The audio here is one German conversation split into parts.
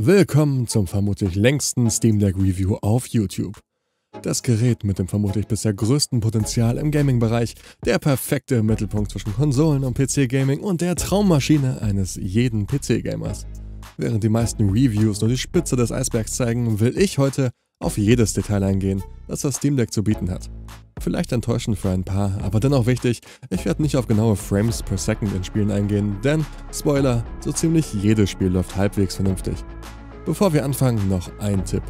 Willkommen zum vermutlich längsten Steam Deck Review auf YouTube. Das Gerät mit dem vermutlich bisher größten Potenzial im Gaming-Bereich, der perfekte Mittelpunkt zwischen Konsolen und PC-Gaming und der Traummaschine eines jeden PC-Gamers. Während die meisten Reviews nur die Spitze des Eisbergs zeigen, will ich heute auf jedes Detail eingehen, das das Steam Deck zu bieten hat. Vielleicht enttäuschend für ein paar, aber dennoch wichtig, ich werde nicht auf genaue Frames per Second in Spielen eingehen, denn, Spoiler, so ziemlich jedes Spiel läuft halbwegs vernünftig. Bevor wir anfangen, noch ein Tipp.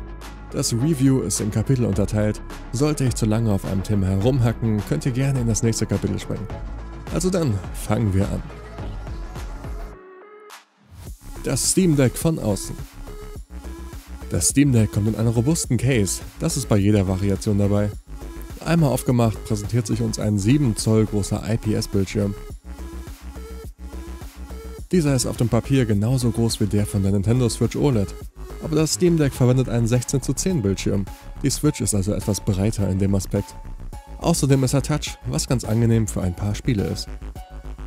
Das Review ist in Kapitel unterteilt. Sollte ich zu lange auf einem Thema herumhacken, könnt ihr gerne in das nächste Kapitel springen. Also dann, fangen wir an. Das Steam Deck von außen. Das Steam Deck kommt in einer robusten Case, das ist bei jeder Variation dabei. Einmal aufgemacht präsentiert sich uns ein 7 Zoll großer IPS-Bildschirm. Dieser ist auf dem Papier genauso groß wie der von der Nintendo Switch OLED, aber das Steam Deck verwendet einen 16 zu 10 Bildschirm. Die Switch ist also etwas breiter in dem Aspekt. Außerdem ist er Touch, was ganz angenehm für ein paar Spiele ist.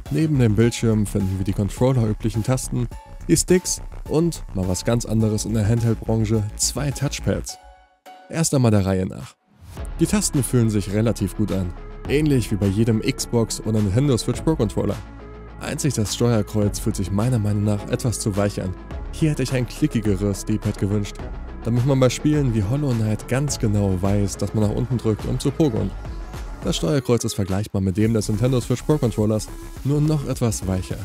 Neben dem Bildschirm finden wir die Controller-üblichen Tasten, die Sticks und, mal was ganz anderes in der Handheld-Branche, zwei Touchpads. Erst einmal der Reihe nach. Die Tasten fühlen sich relativ gut an, ähnlich wie bei jedem Xbox oder Nintendo Switch Pro Controller. Einzig das Steuerkreuz fühlt sich meiner Meinung nach etwas zu weich an. Hier hätte ich ein klickigeres D-Pad gewünscht, damit man bei Spielen wie Hollow Knight ganz genau weiß, dass man nach unten drückt, um zu pokern. Das Steuerkreuz ist vergleichbar mit dem des Nintendo Switch Pro Controllers, nur noch etwas weicher.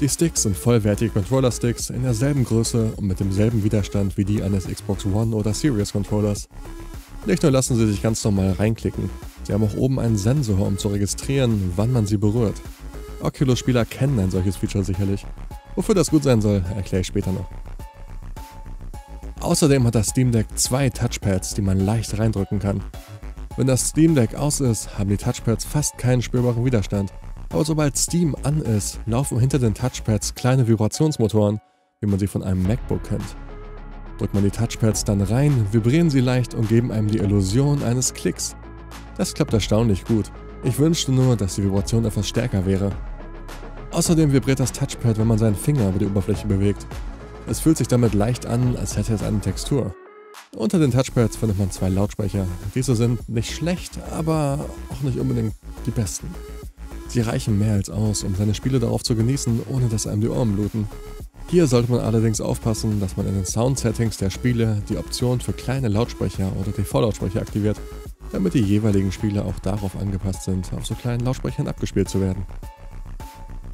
Die Sticks sind vollwertige Controller-Sticks in derselben Größe und mit demselben Widerstand wie die eines Xbox One oder Series Controllers. Nicht nur lassen sie sich ganz normal reinklicken, sie haben auch oben einen Sensor, um zu registrieren, wann man sie berührt. Oculus-Spieler kennen ein solches Feature sicherlich. Wofür das gut sein soll, erkläre ich später noch. Außerdem hat das Steam Deck zwei Touchpads, die man leicht reindrücken kann. Wenn das Steam Deck aus ist, haben die Touchpads fast keinen spürbaren Widerstand. Aber sobald Steam an ist, laufen hinter den Touchpads kleine Vibrationsmotoren, wie man sie von einem MacBook kennt. Drückt man die Touchpads dann rein, vibrieren sie leicht und geben einem die Illusion eines Klicks. Das klappt erstaunlich gut. Ich wünschte nur, dass die Vibration etwas stärker wäre. Außerdem vibriert das Touchpad, wenn man seinen Finger über die Oberfläche bewegt. Es fühlt sich damit leicht an, als hätte es eine Textur. Unter den Touchpads findet man zwei Lautsprecher. Diese sind nicht schlecht, aber auch nicht unbedingt die besten. Sie reichen mehr als aus, um seine Spiele darauf zu genießen, ohne dass einem die Ohren bluten. Hier sollte man allerdings aufpassen, dass man in den Sound-Settings der Spiele die Option für kleine Lautsprecher oder TV-Lautsprecher aktiviert, damit die jeweiligen Spiele auch darauf angepasst sind, auf so kleinen Lautsprechern abgespielt zu werden.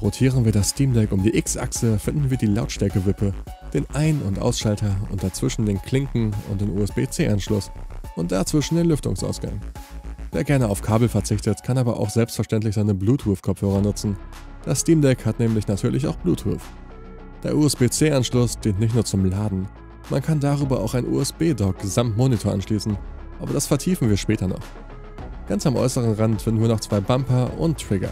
Rotieren wir das Steam Deck um die X-Achse, finden wir die Lautstärkewippe, den Ein- und Ausschalter und dazwischen den Klinken und den USB-C-Anschluss und dazwischen den Lüftungsausgang. Wer gerne auf Kabel verzichtet, kann aber auch selbstverständlich seine Bluetooth-Kopfhörer nutzen. Das Steam Deck hat nämlich natürlich auch Bluetooth. Der USB-C-Anschluss dient nicht nur zum Laden. Man kann darüber auch ein USB-Dock samt Monitor anschließen, aber das vertiefen wir später noch. Ganz am äußeren Rand finden wir noch zwei Bumper und Trigger.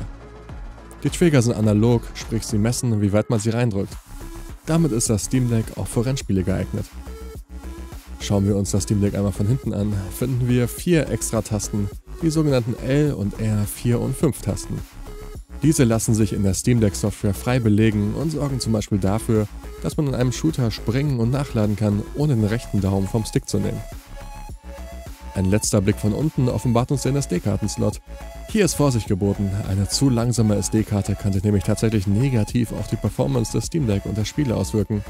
Die Trigger sind analog, sprich sie messen, wie weit man sie reindrückt. Damit ist das Steam Deck auch für Rennspiele geeignet. Schauen wir uns das Steam Deck einmal von hinten an, finden wir vier extra Tasten, die sogenannten L und R 4 und 5 Tasten. Diese lassen sich in der Steam Deck Software frei belegen und sorgen zum Beispiel dafür, dass man in einem Shooter springen und nachladen kann, ohne den rechten Daumen vom Stick zu nehmen. Ein letzter Blick von unten offenbart uns den SD-Kartenslot. Hier ist Vorsicht geboten, eine zu langsame SD-Karte kann sich nämlich tatsächlich negativ auf die Performance des Steam Deck und der Spiele auswirken.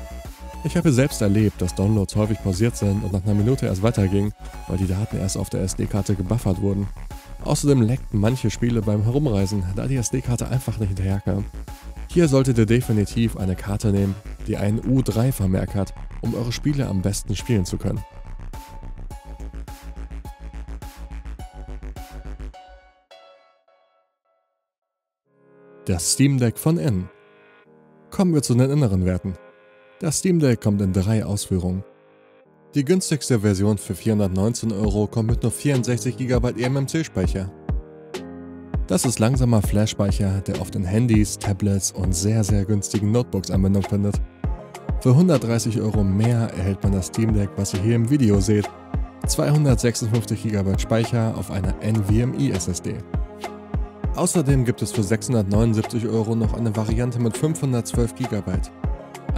Ich habe selbst erlebt, dass Downloads häufig pausiert sind und nach einer Minute erst weiterging, weil die Daten erst auf der SD-Karte gebuffert wurden. Außerdem leckten manche Spiele beim Herumreisen, da die SD-Karte einfach nicht hinterherkam. Hier solltet ihr definitiv eine Karte nehmen, die einen U3-Vermerk hat, um eure Spiele am besten spielen zu können. Das Steam Deck von N. Kommen wir zu den inneren Werten. Das Steam Deck kommt in drei Ausführungen. Die günstigste Version für 419 Euro kommt mit nur 64 GB eMMC-Speicher. Das ist langsamer Flash-Speicher, der oft in Handys, Tablets und sehr sehr günstigen Notebooks Anwendung findet. Für 130 Euro mehr erhält man das Steam Deck, was ihr hier im Video seht. 256 GB Speicher auf einer NVMe SSD. Außerdem gibt es für 679 Euro noch eine Variante mit 512 GB.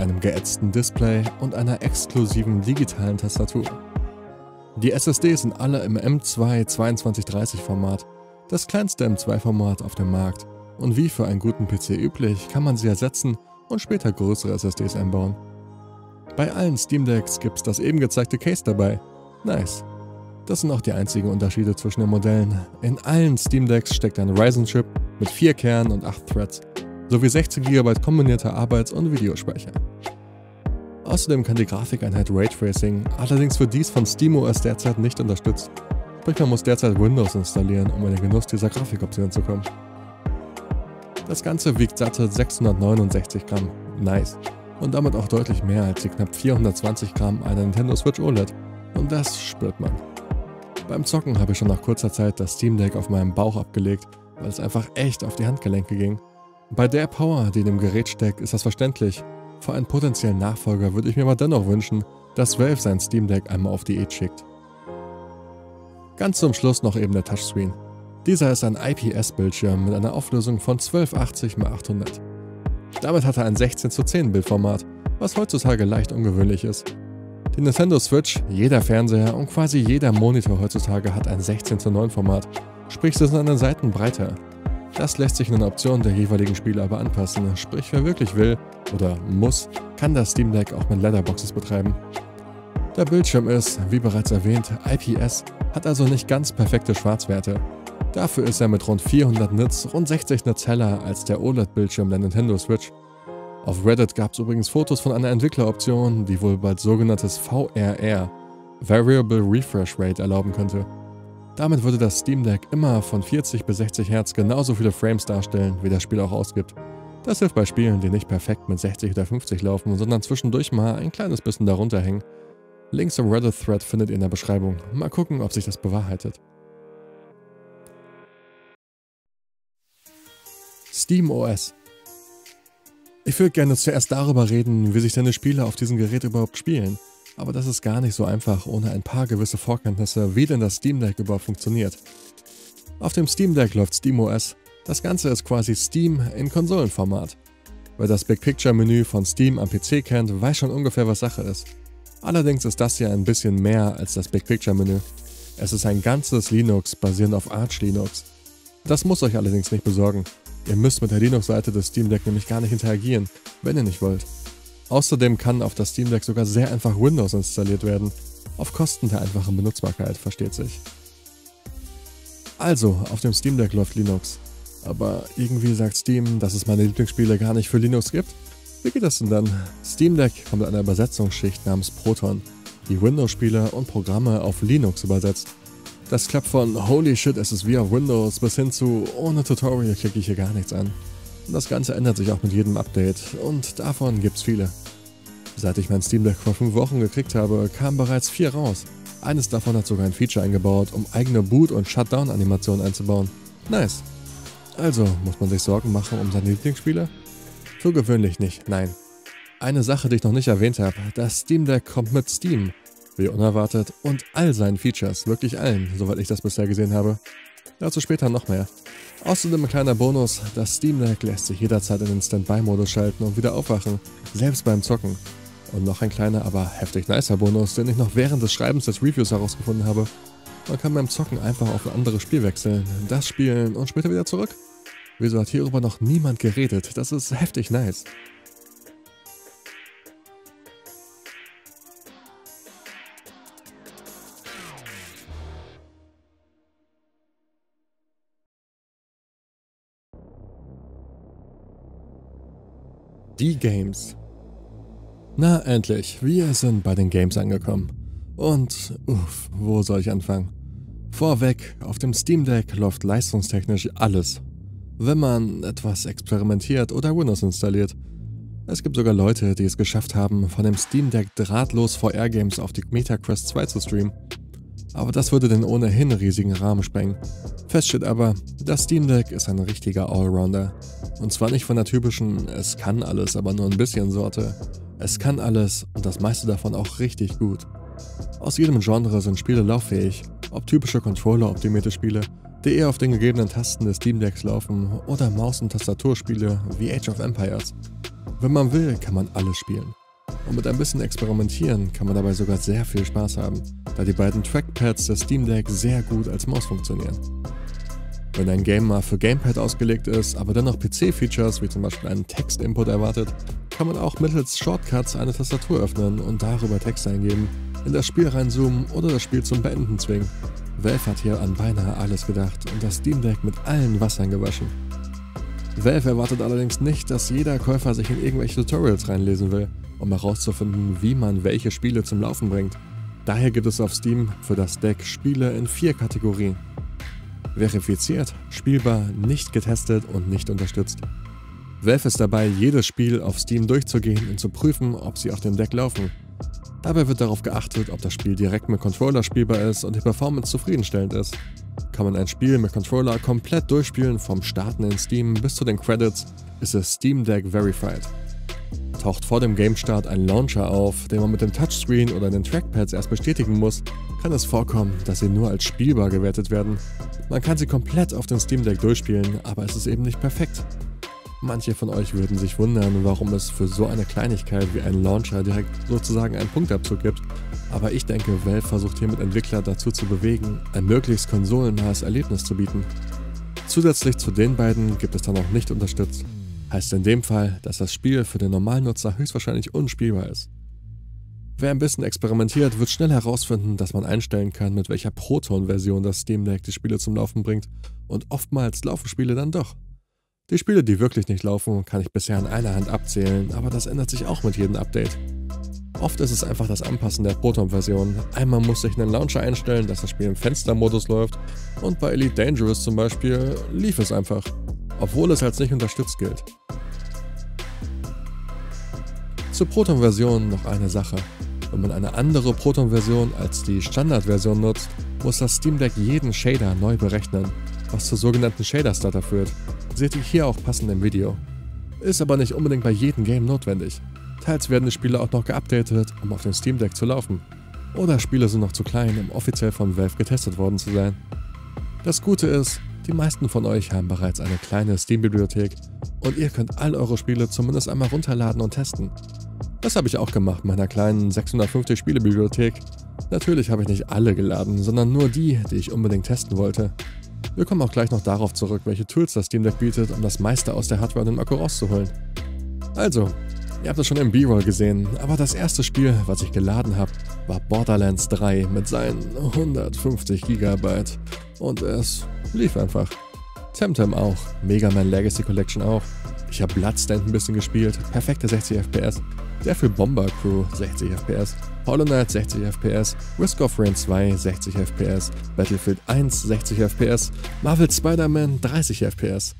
Einem geätzten Display und einer exklusiven digitalen Tastatur. Die SSDs sind alle im M2 2230 Format, das kleinste M2 Format auf dem Markt und wie für einen guten PC üblich kann man sie ersetzen und später größere SSDs einbauen. Bei allen Steam Decks gibt es das eben gezeigte Case dabei. Nice. Das sind auch die einzigen Unterschiede zwischen den Modellen. In allen Steam Decks steckt ein Ryzen-Chip mit 4 Kernen und 8 Threads sowie 16 GB kombinierter Arbeits- und Videospeicher. Außerdem kann die Grafikeinheit Raytracing, allerdings wird dies von SteamOS derzeit nicht unterstützt. Sprich, man muss derzeit Windows installieren, um in den Genuss dieser Grafikoption zu kommen. Das Ganze wiegt satte 669 Gramm. Nice. Und damit auch deutlich mehr als die knapp 420 Gramm einer Nintendo Switch OLED. Und das spürt man. Beim Zocken habe ich schon nach kurzer Zeit das Steam Deck auf meinem Bauch abgelegt, weil es einfach echt auf die Handgelenke ging. Bei der Power, die in dem Gerät steckt, ist das verständlich. Für einen potenziellen Nachfolger würde ich mir aber dennoch wünschen, dass Valve sein Steam Deck einmal auf Diät schickt. Ganz zum Schluss noch eben der Touchscreen. Dieser ist ein IPS-Bildschirm mit einer Auflösung von 1280 x 800. Damit hat er ein 16 zu 10 Bildformat, was heutzutage leicht ungewöhnlich ist. Die Nintendo Switch, jeder Fernseher und quasi jeder Monitor heutzutage hat ein 16 zu 9 Format, sprich sie sind an den Seiten breiter. Das lässt sich in den Optionen der jeweiligen Spiele aber anpassen, sprich wer wirklich will oder muss, kann das Steam Deck auch mit Letterboxes betreiben. Der Bildschirm ist, wie bereits erwähnt, IPS, hat also nicht ganz perfekte Schwarzwerte, Dafür ist er mit rund 400 Nits rund 60 Nits heller als der OLED-Bildschirm der Nintendo Switch. Auf Reddit gab es übrigens Fotos von einer Entwickleroption, die wohl bald sogenanntes VRR, Variable Refresh Rate, erlauben könnte. Damit würde das Steam Deck immer von 40 bis 60 Hz genauso viele Frames darstellen, wie das Spiel auch ausgibt. Das hilft bei Spielen, die nicht perfekt mit 60 oder 50 laufen, sondern zwischendurch mal ein kleines bisschen darunter hängen. Links im Reddit-Thread findet ihr in der Beschreibung. Mal gucken, ob sich das bewahrheitet. SteamOS. Ich würde gerne zuerst darüber reden, wie sich deine Spiele auf diesem Gerät überhaupt spielen. Aber das ist gar nicht so einfach ohne ein paar gewisse Vorkenntnisse, wie denn das Steam Deck überhaupt funktioniert. Auf dem Steam Deck läuft SteamOS. Das Ganze ist quasi Steam in Konsolenformat. Wer das Big Picture Menü von Steam am PC kennt, weiß schon ungefähr, was Sache ist. Allerdings ist das hier ein bisschen mehr als das Big Picture Menü. Es ist ein ganzes Linux basierend auf Arch Linux. Das muss euch allerdings nicht besorgen. Ihr müsst mit der Linux-Seite des Steam Deck nämlich gar nicht interagieren, wenn ihr nicht wollt. Außerdem kann auf das Steam Deck sogar sehr einfach Windows installiert werden, auf Kosten der einfachen Benutzbarkeit, versteht sich. Also, auf dem Steam Deck läuft Linux. Aber irgendwie sagt Steam, dass es meine Lieblingsspiele gar nicht für Linux gibt? Wie geht das denn dann? Steam Deck kommt einer Übersetzungsschicht namens Proton, die Windows-Spiele und Programme auf Linux übersetzt. Das klappt von Holy shit, es ist wie auf Windows bis hin zu ohne Tutorial klicke ich hier gar nichts an. Das Ganze ändert sich auch mit jedem Update und davon gibt's viele. Seit ich mein Steam Deck vor 5 Wochen gekriegt habe, kamen bereits vier raus. Eines davon hat sogar ein Feature eingebaut, um eigene Boot- und Shutdown-Animationen einzubauen. Nice. Also, muss man sich Sorgen machen um seine Lieblingsspiele? Für gewöhnlich nicht, nein. Eine Sache, die ich noch nicht erwähnt habe, das Steam Deck kommt mit Steam wie unerwartet und all seinen Features, wirklich allen, soweit ich das bisher gesehen habe. Dazu später noch mehr. Außerdem ein kleiner Bonus, das Steam Deck lässt sich jederzeit in den Standby-Modus schalten und wieder aufwachen, selbst beim Zocken. Und noch ein kleiner, aber heftig nicer Bonus, den ich noch während des Schreibens des Reviews herausgefunden habe. Man kann beim Zocken einfach auf ein anderes Spiel wechseln, das spielen und später wieder zurück. Wieso hat hierüber noch niemand geredet? Das ist heftig nice. Die Games. Na endlich, wir sind bei den Games angekommen. Und, uff, wo soll ich anfangen? Vorweg, auf dem Steam Deck läuft leistungstechnisch alles. Wenn man etwas experimentiert oder Windows installiert. Es gibt sogar Leute, die es geschafft haben, von dem Steam Deck drahtlos VR-Games auf die MetaQuest 2 zu streamen. Aber das würde den ohnehin riesigen Rahmen sprengen. Fest steht aber, das Steam Deck ist ein richtiger Allrounder. Und zwar nicht von der typischen Es kann alles, aber nur ein bisschen Sorte. Es kann alles und das meiste davon auch richtig gut. Aus jedem Genre sind Spiele lauffähig, ob typische Controller-optimierte Spiele, die eher auf den gegebenen Tasten des Steam Decks laufen, oder Maus- und Tastaturspiele wie Age of Empires. Wenn man will, kann man alles spielen. Und mit ein bisschen Experimentieren kann man dabei sogar sehr viel Spaß haben, da die beiden Trackpads des Steam Deck sehr gut als Maus funktionieren. Wenn ein Game mal für Gamepad ausgelegt ist, aber dennoch PC-Features wie zum Beispiel einen Text-Input erwartet, kann man auch mittels Shortcuts eine Tastatur öffnen und darüber Text eingeben, in das Spiel reinzoomen oder das Spiel zum Beenden zwingen. Valve hat hier an beinahe alles gedacht und das Steam Deck mit allen Wassern gewaschen. Valve erwartet allerdings nicht, dass jeder Käufer sich in irgendwelche Tutorials reinlesen will, um herauszufinden, wie man welche Spiele zum Laufen bringt. Daher gibt es auf Steam für das Deck Spiele in vier Kategorien. Verifiziert, spielbar, nicht getestet und nicht unterstützt. Valve ist dabei, jedes Spiel auf Steam durchzugehen und zu prüfen, ob sie auf dem Deck laufen. Dabei wird darauf geachtet, ob das Spiel direkt mit Controller spielbar ist und die Performance zufriedenstellend ist. Kann man ein Spiel mit Controller komplett durchspielen, vom Starten in Steam bis zu den Credits, ist es Steam Deck Verified. Taucht vor dem Game-Start ein Launcher auf, den man mit dem Touchscreen oder den Trackpads erst bestätigen muss, kann es vorkommen, dass sie nur als spielbar gewertet werden. Man kann sie komplett auf dem Steam Deck durchspielen, aber es ist eben nicht perfekt. Manche von euch würden sich wundern, warum es für so eine Kleinigkeit wie einen Launcher direkt sozusagen einen Punktabzug gibt. Aber ich denke, Valve versucht hiermit Entwickler dazu zu bewegen, ein möglichst konsolennahes Erlebnis zu bieten. Zusätzlich zu den beiden gibt es dann auch nicht unterstützt. Heißt in dem Fall, dass das Spiel für den Normalnutzer höchstwahrscheinlich unspielbar ist. Wer ein bisschen experimentiert, wird schnell herausfinden, dass man einstellen kann, mit welcher Proton-Version das Steam Deck die Spiele zum Laufen bringt und oftmals laufen Spiele dann doch. Die Spiele, die wirklich nicht laufen, kann ich bisher an einer Hand abzählen, aber das ändert sich auch mit jedem Update. Oft ist es einfach das Anpassen der Proton-Version. Einmal muss ich einen Launcher einstellen, dass das Spiel im Fenstermodus läuft und bei Elite Dangerous zum Beispiel lief es einfach, obwohl es als nicht unterstützt gilt. Zur Proton-Version noch eine Sache. Wenn man eine andere Proton-Version als die Standard-Version nutzt, muss das Steam Deck jeden Shader neu berechnen, was zur sogenannten Shader-Starter führt. Seht ihr hier auch passend im Video. Ist aber nicht unbedingt bei jedem Game notwendig. Teils werden die Spiele auch noch geupdatet, um auf dem Steam Deck zu laufen. Oder Spiele sind noch zu klein, um offiziell von Valve getestet worden zu sein. Das Gute ist, die meisten von euch haben bereits eine kleine Steam-Bibliothek und ihr könnt all eure Spiele zumindest einmal runterladen und testen. Das habe ich auch gemacht meiner kleinen 650 Spiele-Bibliothek. Natürlich habe ich nicht alle geladen, sondern nur die, die ich unbedingt testen wollte. Wir kommen auch gleich noch darauf zurück, welche Tools das Steam Deck bietet, um das meiste aus der Hardware und dem Akku rauszuholen. Also, ihr habt es schon im B-Roll gesehen, aber das erste Spiel, was ich geladen habe, war Borderlands 3 mit seinen 150 GB. Und es lief einfach. Temtem auch, Mega Man Legacy Collection auch. Ich habe Bloodstand ein bisschen gespielt, perfekte 60 FPS. Der für Bomber Crew 60 FPS, Hollow Knight 60 FPS, Risk of Rain 2 60 FPS, Battlefield 1 60 FPS, Marvel Spider-Man 30 FPS.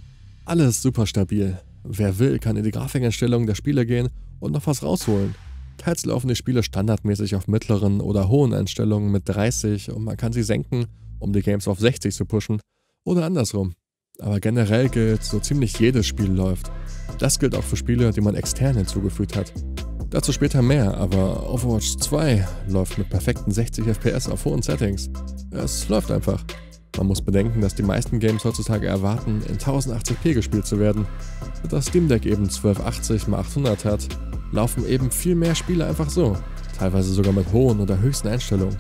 Alles super stabil. Wer will, kann in die Grafikeinstellungen der Spiele gehen und noch was rausholen. Teils laufen die Spiele standardmäßig auf mittleren oder hohen Einstellungen mit 30 und man kann sie senken, um die Games auf 60 zu pushen oder andersrum. Aber generell gilt, so ziemlich jedes Spiel läuft. Das gilt auch für Spiele, die man extern hinzugefügt hat. Dazu später mehr, aber Overwatch 2 läuft mit perfekten 60 FPS auf hohen Settings. Es läuft einfach. Man muss bedenken, dass die meisten Games heutzutage erwarten, in 1080p gespielt zu werden. Da Steam Deck eben 1280 x 800 hat, laufen eben viel mehr Spiele einfach so, teilweise sogar mit hohen oder höchsten Einstellungen.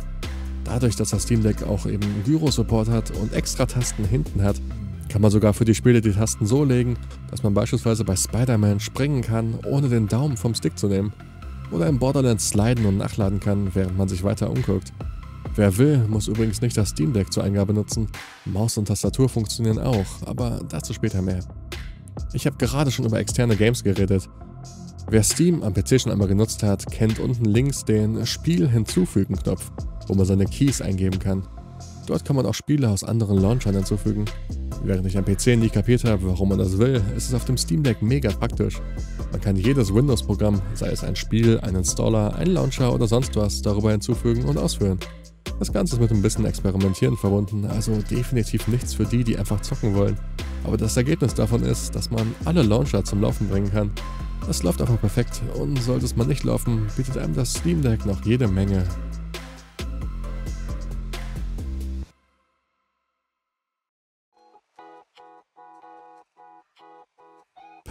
Dadurch, dass das Steam Deck auch eben Gyro-Support hat und extra Tasten hinten hat, kann man sogar für die Spiele die Tasten so legen, dass man beispielsweise bei Spider-Man springen kann, ohne den Daumen vom Stick zu nehmen. Oder im Borderlands sliden und nachladen kann, während man sich weiter umguckt. Wer will, muss übrigens nicht das Steam Deck zur Eingabe nutzen. Maus und Tastatur funktionieren auch, aber dazu später mehr. Ich habe gerade schon über externe Games geredet. Wer Steam am PC schon einmal genutzt hat, kennt unten links den Spiel hinzufügen Knopf, wo man seine Keys eingeben kann. Dort kann man auch Spiele aus anderen Launchern hinzufügen. Während ich am PC nie kapiert habe, warum man das will, ist es auf dem Steam Deck mega praktisch. Man kann jedes Windows-Programm, sei es ein Spiel, ein Installer, ein Launcher oder sonst was, darüber hinzufügen und ausführen. Das Ganze ist mit ein bisschen Experimentieren verbunden, also definitiv nichts für die, die einfach zocken wollen. Aber das Ergebnis davon ist, dass man alle Launcher zum Laufen bringen kann. Das läuft einfach perfekt und sollte es mal nicht laufen, bietet einem das Steam Deck noch jede Menge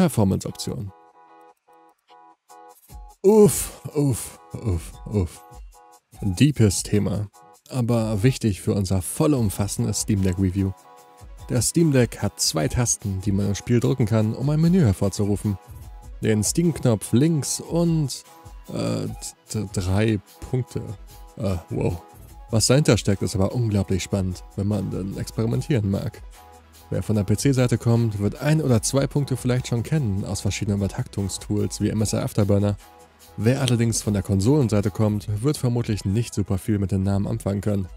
Performance-Optionen. Uff, uff, uff, uff. Deepes Thema, aber wichtig für unser vollumfassendes Steam Deck Review. Der Steam Deck hat zwei Tasten, die man im Spiel drücken kann, um ein Menü hervorzurufen. Den Steam-Knopf links und äh, drei Punkte. Äh, wow. Was dahinter steckt, ist aber unglaublich spannend, wenn man dann experimentieren mag. Wer von der PC-Seite kommt, wird ein oder zwei Punkte vielleicht schon kennen aus verschiedenen Übertaktungstools wie MSI Afterburner. Wer allerdings von der Konsolenseite kommt, wird vermutlich nicht super viel mit den Namen anfangen können.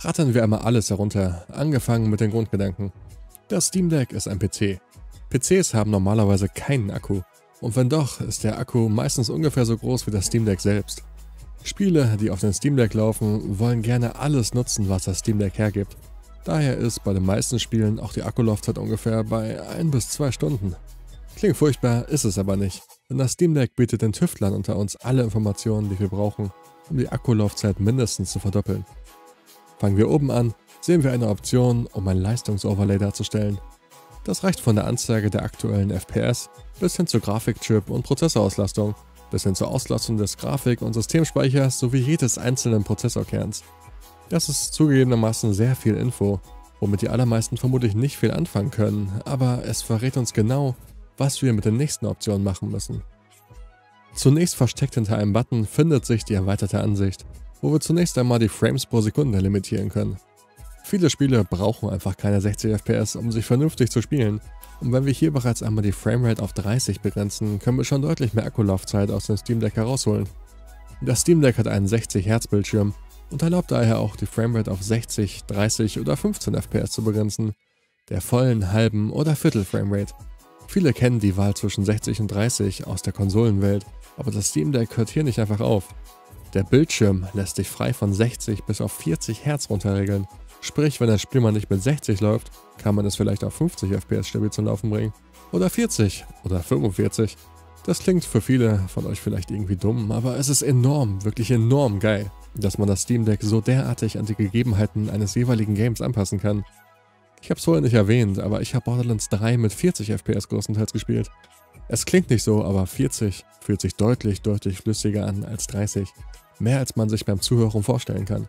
Rattern wir einmal alles herunter, angefangen mit den Grundgedanken. Das Steam Deck ist ein PC. PCs haben normalerweise keinen Akku. Und wenn doch, ist der Akku meistens ungefähr so groß wie das Steam Deck selbst. Spiele, die auf dem Steam Deck laufen, wollen gerne alles nutzen, was das Steam Deck hergibt. Daher ist bei den meisten Spielen auch die Akkulaufzeit ungefähr bei 1 bis 2 Stunden. Klingt furchtbar, ist es aber nicht, denn das Steam Deck bietet den Tüftlern unter uns alle Informationen, die wir brauchen, um die Akkulaufzeit mindestens zu verdoppeln. Fangen wir oben an, sehen wir eine Option, um ein Leistungsoverlay darzustellen. Das reicht von der Anzeige der aktuellen FPS bis hin zur Grafikchip und Prozessorauslastung, bis hin zur Auslastung des Grafik- und Systemspeichers sowie jedes einzelnen Prozessorkerns. Das ist zugegebenermaßen sehr viel Info, womit die allermeisten vermutlich nicht viel anfangen können, aber es verrät uns genau, was wir mit den nächsten Optionen machen müssen. Zunächst versteckt hinter einem Button findet sich die erweiterte Ansicht, wo wir zunächst einmal die Frames pro Sekunde limitieren können. Viele Spiele brauchen einfach keine 60 FPS, um sich vernünftig zu spielen, und wenn wir hier bereits einmal die Framerate auf 30 begrenzen, können wir schon deutlich mehr Akkulaufzeit aus dem Steam Deck herausholen. Das Steam Deck hat einen 60 Hz Bildschirm und erlaubt daher auch die Framerate auf 60, 30 oder 15 FPS zu begrenzen, der vollen, halben oder Viertel Framerate. Viele kennen die Wahl zwischen 60 und 30 aus der Konsolenwelt, aber das Steam Deck hört hier nicht einfach auf. Der Bildschirm lässt sich frei von 60 bis auf 40 Hertz runterregeln. Sprich, wenn das Spiel mal nicht mit 60 läuft, kann man es vielleicht auf 50 FPS stabil zum Laufen bringen. Oder 40 oder 45. Das klingt für viele von euch vielleicht irgendwie dumm, aber es ist enorm, wirklich enorm geil dass man das Steam Deck so derartig an die Gegebenheiten eines jeweiligen Games anpassen kann. Ich habe es vorher nicht erwähnt, aber ich habe Borderlands 3 mit 40 FPS größtenteils gespielt. Es klingt nicht so, aber 40 fühlt sich deutlich, deutlich flüssiger an als 30. Mehr als man sich beim Zuhören vorstellen kann.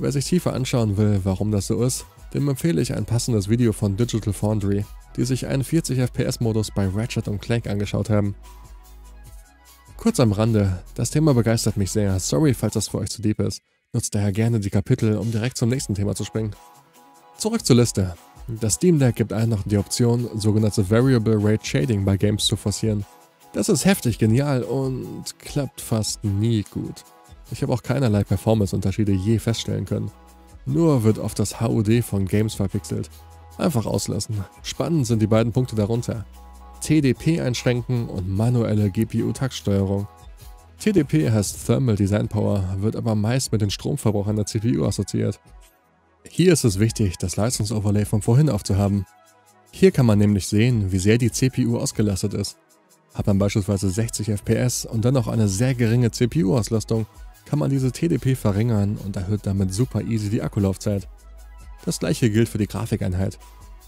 Wer sich tiefer anschauen will, warum das so ist, dem empfehle ich ein passendes Video von Digital Foundry, die sich einen 40 FPS Modus bei Ratchet Clank angeschaut haben. Kurz am Rande, das Thema begeistert mich sehr, sorry falls das für euch zu deep ist. Nutzt daher gerne die Kapitel, um direkt zum nächsten Thema zu springen. Zurück zur Liste. Das Steam Deck gibt allen noch die Option, sogenannte Variable Rate Shading bei Games zu forcieren. Das ist heftig genial und klappt fast nie gut. Ich habe auch keinerlei Performance-Unterschiede je feststellen können. Nur wird oft das HUD von Games verpixelt. Einfach auslassen. Spannend sind die beiden Punkte darunter. TDP einschränken und manuelle GPU-Taktsteuerung. TDP heißt Thermal Design Power, wird aber meist mit dem Stromverbrauch an der CPU assoziiert. Hier ist es wichtig, das Leistungsoverlay von vorhin aufzuhaben. Hier kann man nämlich sehen, wie sehr die CPU ausgelastet ist. Hat man beispielsweise 60 FPS und dann noch eine sehr geringe CPU-Auslastung, kann man diese TDP verringern und erhöht damit super easy die Akkulaufzeit. Das gleiche gilt für die Grafikeinheit.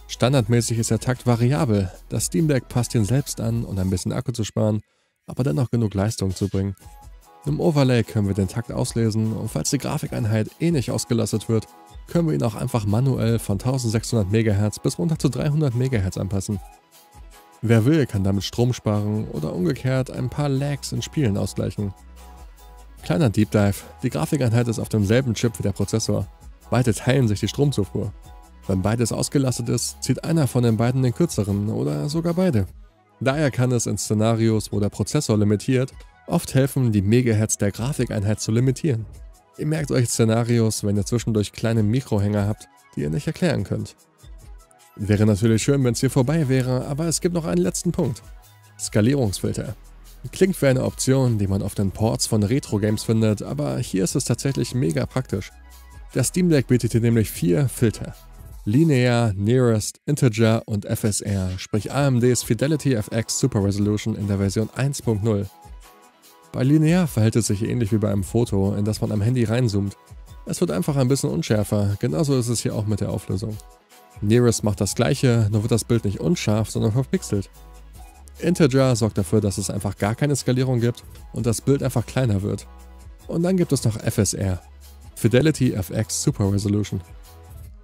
Standardmäßig ist der Takt variabel. Das Steam Deck passt ihn selbst an, um ein bisschen Akku zu sparen, aber dennoch genug Leistung zu bringen. Im Overlay können wir den Takt auslesen und falls die Grafikeinheit eh ausgelastet wird, können wir ihn auch einfach manuell von 1600 MHz bis runter zu 300 MHz anpassen. Wer will, kann damit Strom sparen oder umgekehrt ein paar Lags in Spielen ausgleichen. Kleiner Deep Dive, die Grafikeinheit ist auf demselben Chip wie der Prozessor. Beide teilen sich die Stromzufuhr. Wenn beides ausgelastet ist, zieht einer von den beiden den kürzeren oder sogar beide. Daher kann es in Szenarios, wo der Prozessor limitiert, oft helfen, die Megahertz der Grafikeinheit zu limitieren. Ihr merkt euch Szenarios, wenn ihr zwischendurch kleine Mikrohänger habt, die ihr nicht erklären könnt. Wäre natürlich schön, wenn es hier vorbei wäre, aber es gibt noch einen letzten Punkt. Skalierungsfilter. Klingt wie eine Option, die man auf den Ports von Retro-Games findet, aber hier ist es tatsächlich mega praktisch. Der Steam Deck bietet hier nämlich vier Filter. Linear, Nearest, Integer und FSR, sprich AMDs Fidelity FX Super Resolution in der Version 1.0. Bei Linear verhält es sich ähnlich wie bei einem Foto, in das man am Handy reinzoomt. Es wird einfach ein bisschen unschärfer, genauso ist es hier auch mit der Auflösung. Nearest macht das gleiche, nur wird das Bild nicht unscharf, sondern verpixelt. Integer sorgt dafür, dass es einfach gar keine Skalierung gibt und das Bild einfach kleiner wird. Und dann gibt es noch FSR, Fidelity FX Super Resolution.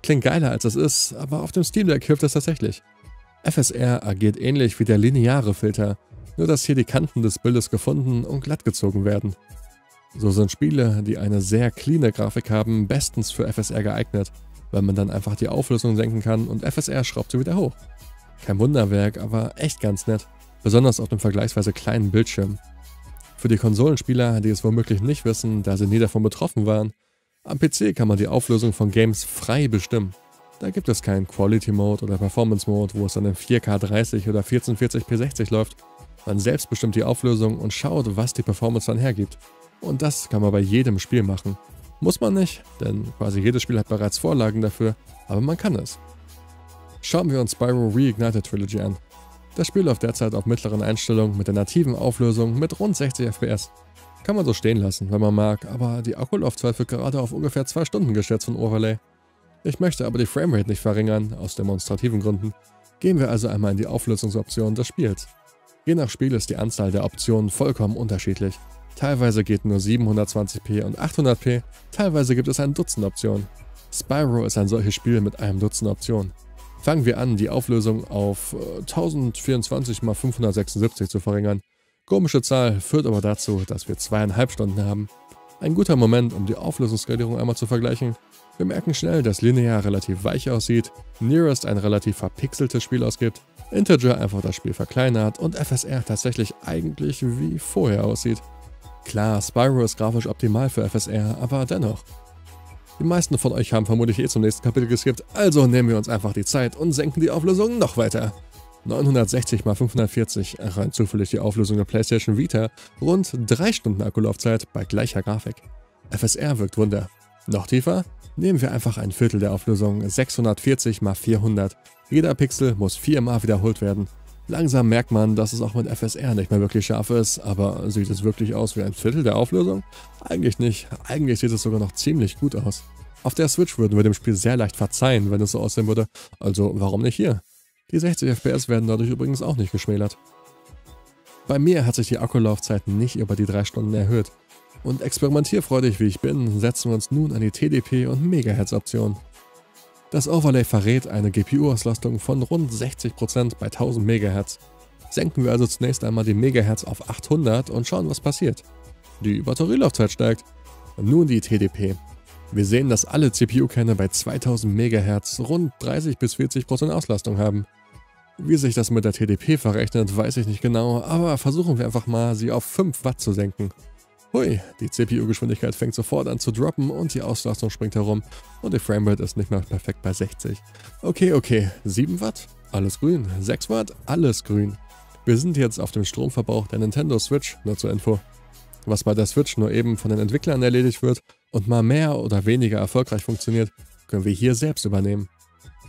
Klingt geiler als es ist, aber auf dem Steam Deck hilft es tatsächlich. FSR agiert ähnlich wie der lineare Filter, nur dass hier die Kanten des Bildes gefunden und glatt gezogen werden. So sind Spiele, die eine sehr cleane Grafik haben, bestens für FSR geeignet, weil man dann einfach die Auflösung senken kann und FSR schraubt sie wieder hoch. Kein Wunderwerk, aber echt ganz nett, besonders auf dem vergleichsweise kleinen Bildschirm. Für die Konsolenspieler, die es womöglich nicht wissen, da sie nie davon betroffen waren, am PC kann man die Auflösung von Games frei bestimmen. Da gibt es keinen Quality Mode oder Performance Mode, wo es dann in 4K 30 oder 1440p 60 läuft. Man selbst bestimmt die Auflösung und schaut, was die Performance dann hergibt. Und das kann man bei jedem Spiel machen. Muss man nicht, denn quasi jedes Spiel hat bereits Vorlagen dafür, aber man kann es. Schauen wir uns Spyro Reignited Trilogy an. Das Spiel läuft derzeit auf mittleren Einstellungen mit der nativen Auflösung mit rund 60 FPS. Kann man so stehen lassen, wenn man mag, aber die Akkulaufzeit wird gerade auf ungefähr 2 Stunden geschätzt von Overlay. Ich möchte aber die Framerate nicht verringern, aus demonstrativen Gründen. Gehen wir also einmal in die Auflösungsoptionen des Spiels. Je nach Spiel ist die Anzahl der Optionen vollkommen unterschiedlich. Teilweise geht nur 720p und 800p, teilweise gibt es ein Dutzend Optionen. Spyro ist ein solches Spiel mit einem Dutzend Optionen. Fangen wir an, die Auflösung auf 1024 x 576 zu verringern. Komische Zahl führt aber dazu, dass wir zweieinhalb Stunden haben. Ein guter Moment, um die Auflösungsskalierung einmal zu vergleichen. Wir merken schnell, dass Linear relativ weich aussieht, Nearest ein relativ verpixeltes Spiel ausgibt, Integer einfach das Spiel verkleinert und FSR tatsächlich eigentlich wie vorher aussieht. Klar, Spyro ist grafisch optimal für FSR, aber dennoch. Die meisten von euch haben vermutlich eh zum nächsten Kapitel geskippt, also nehmen wir uns einfach die Zeit und senken die Auflösung noch weiter. 960 x 540, rein zufällig die Auflösung der PlayStation Vita, rund 3 Stunden Akkulaufzeit bei gleicher Grafik. FSR wirkt Wunder. Noch tiefer? Nehmen wir einfach ein Viertel der Auflösung, 640 x 400. Jeder Pixel muss viermal wiederholt werden. Langsam merkt man, dass es auch mit FSR nicht mehr wirklich scharf ist, aber sieht es wirklich aus wie ein Viertel der Auflösung? Eigentlich nicht, eigentlich sieht es sogar noch ziemlich gut aus. Auf der Switch würden wir dem Spiel sehr leicht verzeihen, wenn es so aussehen würde, also warum nicht hier? Die 60 FPS werden dadurch übrigens auch nicht geschmälert. Bei mir hat sich die Akkulaufzeit nicht über die 3 Stunden erhöht. Und experimentierfreudig wie ich bin, setzen wir uns nun an die TDP und Megahertz-Option. Das Overlay verrät eine GPU-Auslastung von rund 60% bei 1000 MHz. Senken wir also zunächst einmal die Megahertz auf 800 und schauen, was passiert. Die Batterielaufzeit steigt. Nun die TDP. Wir sehen, dass alle CPU-Kerne bei 2000 MHz rund 30 bis 40% Auslastung haben. Wie sich das mit der TDP verrechnet, weiß ich nicht genau, aber versuchen wir einfach mal, sie auf 5 Watt zu senken. Hui, die CPU-Geschwindigkeit fängt sofort an zu droppen und die Auslastung springt herum und die Framerate ist nicht mehr perfekt bei 60. Okay, okay, 7 Watt, alles grün, 6 Watt, alles grün. Wir sind jetzt auf dem Stromverbrauch der Nintendo Switch, nur zur Info. Was bei der Switch nur eben von den Entwicklern erledigt wird und mal mehr oder weniger erfolgreich funktioniert, können wir hier selbst übernehmen.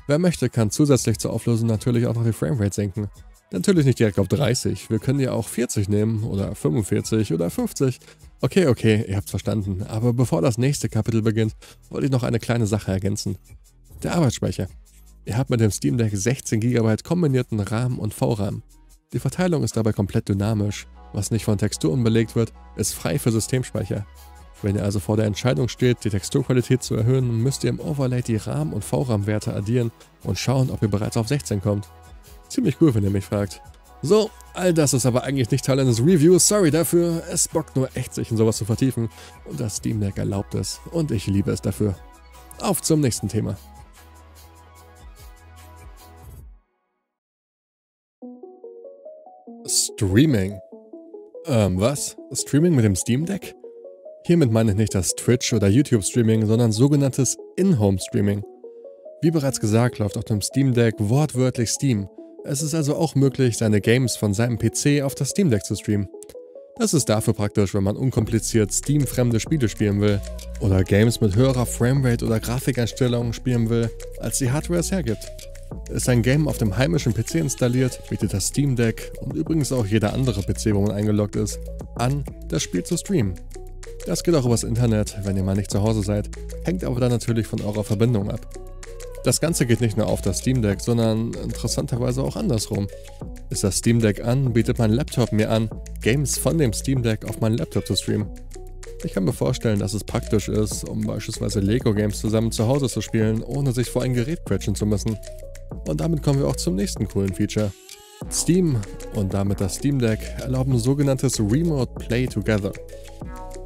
Wer möchte, kann zusätzlich zur Auflösung natürlich auch noch die Framerate senken. Natürlich nicht direkt auf 30, wir können ja auch 40 nehmen oder 45 oder 50. Okay, okay, ihr habt's verstanden, aber bevor das nächste Kapitel beginnt, wollte ich noch eine kleine Sache ergänzen. Der Arbeitsspeicher. Ihr habt mit dem Steam Deck 16 GB kombinierten RAM und VRAM. Die Verteilung ist dabei komplett dynamisch. Was nicht von Texturen belegt wird, ist frei für Systemspeicher. Wenn ihr also vor der Entscheidung steht, die Texturqualität zu erhöhen, müsst ihr im Overlay die RAM- und VRAM-Werte addieren und schauen, ob ihr bereits auf 16 kommt. Ziemlich cool, wenn ihr mich fragt. So, all das ist aber eigentlich nicht Teil eines Reviews, sorry dafür. Es bockt nur echt, sich in sowas zu vertiefen. Und das Steam Deck erlaubt es. Und ich liebe es dafür. Auf zum nächsten Thema. Streaming. Ähm, was? Streaming mit dem Steam Deck? Hiermit meine ich nicht das Twitch- oder YouTube-Streaming, sondern sogenanntes In-Home-Streaming. Wie bereits gesagt, läuft auf dem Steam Deck wortwörtlich Steam. Es ist also auch möglich, seine Games von seinem PC auf das Steam Deck zu streamen. Das ist dafür praktisch, wenn man unkompliziert Steam-fremde Spiele spielen will oder Games mit höherer Framerate oder Grafikeinstellungen spielen will, als die Hardware es hergibt. Ist ein Game auf dem heimischen PC installiert, bietet das Steam Deck und übrigens auch jeder andere PC, wo man eingeloggt ist, an, das Spiel zu streamen. Das geht auch übers Internet, wenn ihr mal nicht zu Hause seid, hängt aber dann natürlich von eurer Verbindung ab. Das Ganze geht nicht nur auf das Steam Deck, sondern interessanterweise auch andersrum. Ist das Steam Deck an, bietet mein Laptop mir an, Games von dem Steam Deck auf meinen Laptop zu streamen. Ich kann mir vorstellen, dass es praktisch ist, um beispielsweise Lego-Games zusammen zu Hause zu spielen, ohne sich vor ein Gerät quetschen zu müssen. Und damit kommen wir auch zum nächsten coolen Feature. Steam und damit das Steam Deck erlauben sogenanntes Remote Play Together.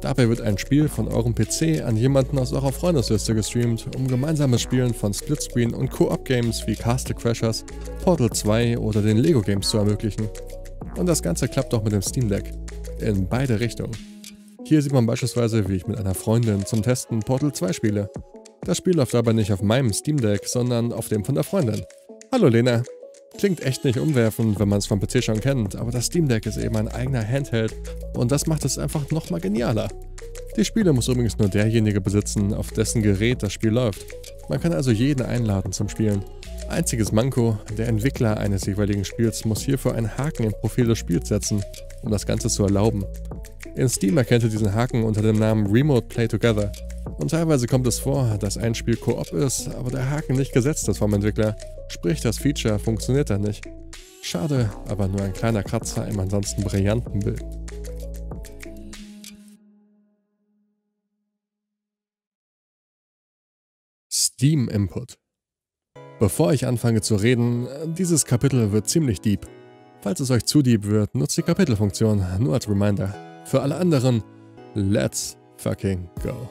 Dabei wird ein Spiel von eurem PC an jemanden aus eurer Freundesliste gestreamt, um gemeinsames Spielen von Splitscreen und Co-op-Games wie Castle Crashers, Portal 2 oder den Lego Games zu ermöglichen. Und das Ganze klappt auch mit dem Steam Deck. In beide Richtungen. Hier sieht man beispielsweise, wie ich mit einer Freundin zum Testen Portal 2 spiele. Das Spiel läuft aber nicht auf meinem Steam Deck, sondern auf dem von der Freundin. Hallo Lena, Klingt echt nicht umwerfend, wenn man es vom PC schon kennt, aber das Steam Deck ist eben ein eigener Handheld und das macht es einfach nochmal genialer. Die Spiele muss übrigens nur derjenige besitzen, auf dessen Gerät das Spiel läuft. Man kann also jeden einladen zum Spielen. Einziges Manko, der Entwickler eines jeweiligen Spiels muss hierfür einen Haken im Profil des Spiels setzen, um das Ganze zu erlauben. In Steam erkennt ihr diesen Haken unter dem Namen Remote Play Together. Und teilweise kommt es vor, dass ein Spiel Koop ist, aber der Haken nicht gesetzt ist vom Entwickler. Sprich, das Feature funktioniert dann nicht. Schade, aber nur ein kleiner Kratzer im ansonsten brillanten Bild. Steam Input Bevor ich anfange zu reden, dieses Kapitel wird ziemlich deep. Falls es euch zu deep wird, nutzt die Kapitelfunktion nur als Reminder. Für alle anderen, let's fucking go.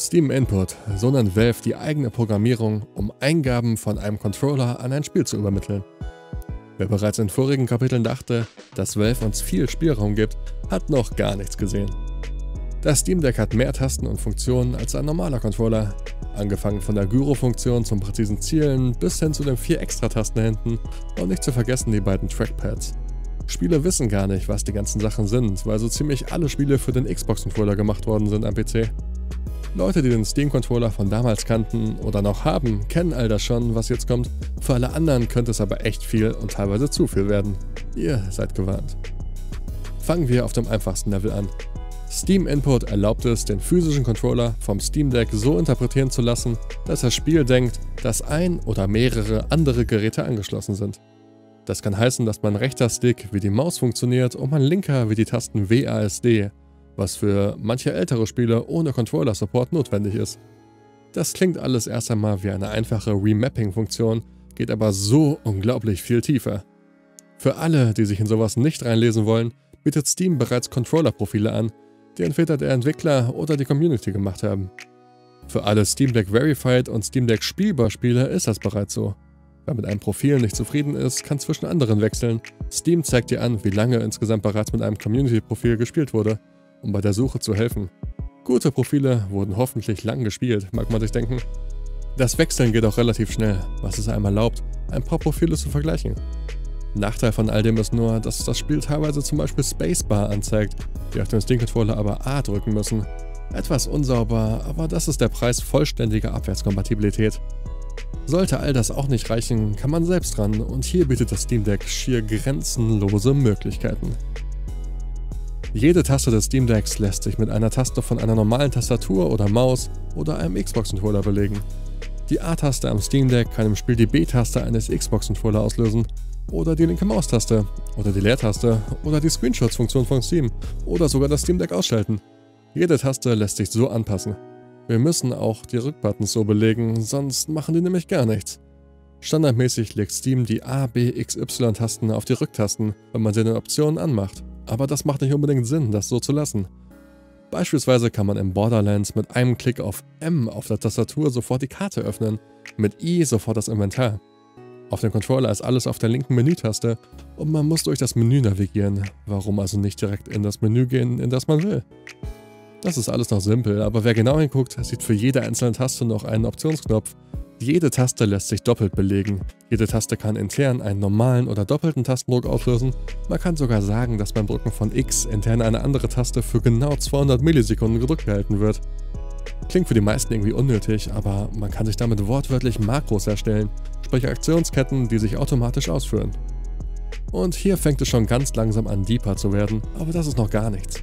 Steam Input, so nennt Valve die eigene Programmierung, um Eingaben von einem Controller an ein Spiel zu übermitteln. Wer bereits in vorigen Kapiteln dachte, dass Valve uns viel Spielraum gibt, hat noch gar nichts gesehen. Das Steam Deck hat mehr Tasten und Funktionen als ein normaler Controller, angefangen von der Gyro-Funktion zum präzisen Zielen bis hin zu den vier Extra-Tasten hinten und nicht zu vergessen die beiden Trackpads. Spiele wissen gar nicht, was die ganzen Sachen sind, weil so ziemlich alle Spiele für den Xbox-Controller gemacht worden sind am PC. Leute, die den Steam-Controller von damals kannten oder noch haben, kennen all das schon, was jetzt kommt. Für alle anderen könnte es aber echt viel und teilweise zu viel werden. Ihr seid gewarnt. Fangen wir auf dem einfachsten Level an. Steam Input erlaubt es, den physischen Controller vom Steam Deck so interpretieren zu lassen, dass das Spiel denkt, dass ein oder mehrere andere Geräte angeschlossen sind. Das kann heißen, dass mein rechter Stick wie die Maus funktioniert und mein linker wie die Tasten WASD, was für manche ältere Spiele ohne Controller-Support notwendig ist. Das klingt alles erst einmal wie eine einfache Remapping-Funktion, geht aber so unglaublich viel tiefer. Für alle, die sich in sowas nicht reinlesen wollen, bietet Steam bereits Controller-Profile an, die entweder der Entwickler oder die Community gemacht haben. Für alle Steam Deck Verified und Steam Deck spielbar Spieler ist das bereits so. Wer mit einem Profil nicht zufrieden ist, kann zwischen anderen wechseln. Steam zeigt dir an, wie lange insgesamt bereits mit einem Community-Profil gespielt wurde um bei der Suche zu helfen. Gute Profile wurden hoffentlich lang gespielt, mag man sich denken. Das Wechseln geht auch relativ schnell, was es einem erlaubt, ein paar Profile zu vergleichen. Nachteil von all dem ist nur, dass das Spiel teilweise zum Beispiel Spacebar anzeigt, die auf dem Steam-Controller aber A drücken müssen. Etwas unsauber, aber das ist der Preis vollständiger Abwärtskompatibilität. Sollte all das auch nicht reichen, kann man selbst ran und hier bietet das Steam Deck schier grenzenlose Möglichkeiten. Jede Taste des Steam Decks lässt sich mit einer Taste von einer normalen Tastatur oder Maus oder einem Xbox-Controller belegen. Die A-Taste am Steam Deck kann im Spiel die B-Taste eines Xbox-Controller auslösen oder die linke Maustaste oder die Leertaste oder die Screenshots-Funktion von Steam oder sogar das Steam Deck ausschalten. Jede Taste lässt sich so anpassen. Wir müssen auch die Rückbuttons so belegen, sonst machen die nämlich gar nichts. Standardmäßig legt Steam die A, B, X, Y-Tasten auf die Rücktasten, wenn man sie in den Optionen anmacht aber das macht nicht unbedingt Sinn, das so zu lassen. Beispielsweise kann man im Borderlands mit einem Klick auf M auf der Tastatur sofort die Karte öffnen, mit I sofort das Inventar. Auf dem Controller ist alles auf der linken Menütaste und man muss durch das Menü navigieren. Warum also nicht direkt in das Menü gehen, in das man will? Das ist alles noch simpel, aber wer genau hinguckt, sieht für jede einzelne Taste noch einen Optionsknopf, jede Taste lässt sich doppelt belegen. Jede Taste kann intern einen normalen oder doppelten Tastendruck auslösen. Man kann sogar sagen, dass beim Drücken von X intern eine andere Taste für genau 200 Millisekunden gedrückt gehalten wird. Klingt für die meisten irgendwie unnötig, aber man kann sich damit wortwörtlich Makros erstellen, sprich Aktionsketten, die sich automatisch ausführen. Und hier fängt es schon ganz langsam an deeper zu werden, aber das ist noch gar nichts.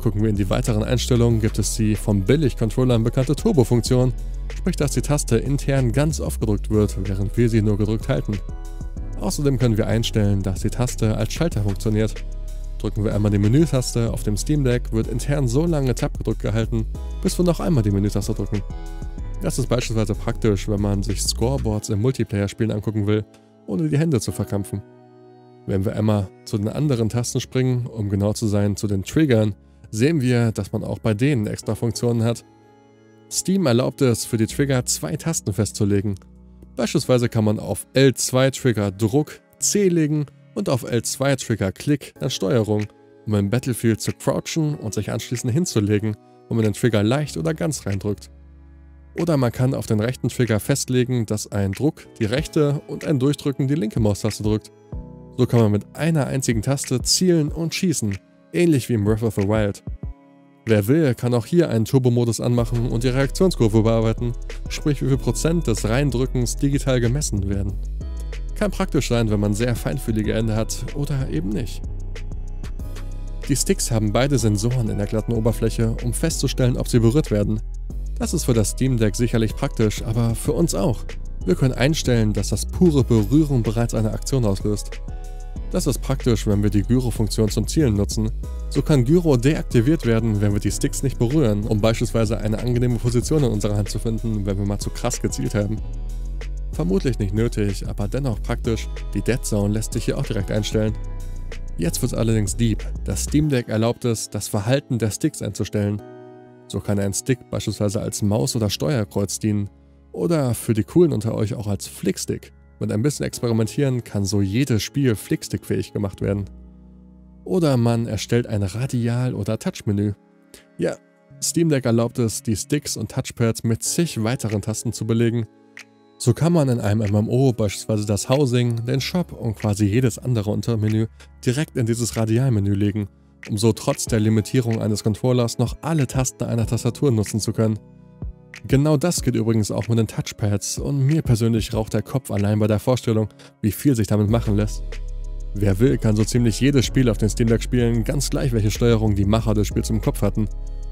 Gucken wir in die weiteren Einstellungen, gibt es die vom Billig-Controllern bekannte Turbo-Funktion, sprich dass die Taste intern ganz oft gedrückt wird, während wir sie nur gedrückt halten. Außerdem können wir einstellen, dass die Taste als Schalter funktioniert. Drücken wir einmal die Menütaste auf dem Steam Deck, wird intern so lange Tab gedrückt gehalten, bis wir noch einmal die Menütaste drücken. Das ist beispielsweise praktisch, wenn man sich Scoreboards im Multiplayer-Spielen angucken will, ohne die Hände zu verkrampfen. Wenn wir einmal zu den anderen Tasten springen, um genau zu sein zu den Triggern, sehen wir, dass man auch bei denen extra Funktionen hat. Steam erlaubt es, für die Trigger zwei Tasten festzulegen. Beispielsweise kann man auf L2 Trigger Druck C legen und auf L2 Trigger Klick dann Steuerung, um im Battlefield zu crouchen und sich anschließend hinzulegen, wo man den Trigger leicht oder ganz reindrückt. Oder man kann auf den rechten Trigger festlegen, dass ein Druck die rechte und ein Durchdrücken die linke Maustaste drückt. So kann man mit einer einzigen Taste zielen und schießen, ähnlich wie im Breath of the Wild. Wer will, kann auch hier einen Turbo-Modus anmachen und die Reaktionskurve bearbeiten, sprich wie viel Prozent des Reindrückens digital gemessen werden. Kann praktisch sein, wenn man sehr feinfühlige Hände hat oder eben nicht. Die Sticks haben beide Sensoren in der glatten Oberfläche, um festzustellen, ob sie berührt werden. Das ist für das Steam Deck sicherlich praktisch, aber für uns auch. Wir können einstellen, dass das pure Berühren bereits eine Aktion auslöst. Das ist praktisch, wenn wir die Gyro-Funktion zum Zielen nutzen. So kann Gyro deaktiviert werden, wenn wir die Sticks nicht berühren, um beispielsweise eine angenehme Position in unserer Hand zu finden, wenn wir mal zu krass gezielt haben. Vermutlich nicht nötig, aber dennoch praktisch, die Dead Zone lässt sich hier auch direkt einstellen. Jetzt wird allerdings deep. Das Steam Deck erlaubt es, das Verhalten der Sticks einzustellen. So kann ein Stick beispielsweise als Maus- oder Steuerkreuz dienen. Oder für die Coolen unter euch auch als Flickstick. Mit ein bisschen Experimentieren kann so jedes Spiel Flickstick-fähig gemacht werden. Oder man erstellt ein Radial- oder Touch-Menü. Ja, Steam Deck erlaubt es, die Sticks und Touchpads mit zig weiteren Tasten zu belegen. So kann man in einem MMO beispielsweise das Housing, den Shop und quasi jedes andere Untermenü direkt in dieses Radialmenü legen, um so trotz der Limitierung eines Controllers noch alle Tasten einer Tastatur nutzen zu können. Genau das geht übrigens auch mit den Touchpads und mir persönlich raucht der Kopf allein bei der Vorstellung, wie viel sich damit machen lässt. Wer will, kann so ziemlich jedes Spiel auf den Steam Deck spielen, ganz gleich welche Steuerung die Macher des Spiels im Kopf hatten.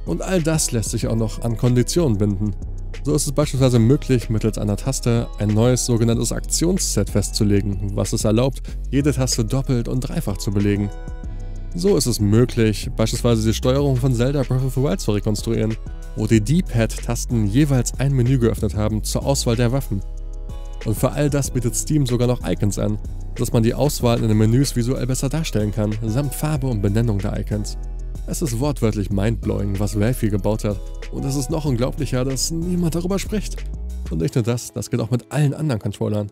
Und all das lässt sich auch noch an Konditionen binden. So ist es beispielsweise möglich, mittels einer Taste ein neues sogenanntes Aktionsset festzulegen, was es erlaubt, jede Taste doppelt und dreifach zu belegen. So ist es möglich, beispielsweise die Steuerung von Zelda Breath of the Wild zu rekonstruieren, wo die D-Pad-Tasten jeweils ein Menü geöffnet haben zur Auswahl der Waffen. Und für all das bietet Steam sogar noch Icons an, dass man die Auswahl in den Menüs visuell besser darstellen kann, samt Farbe und Benennung der Icons. Es ist wortwörtlich mindblowing, was Valve gebaut hat, und es ist noch unglaublicher, dass niemand darüber spricht. Und nicht nur das, das geht auch mit allen anderen Controllern.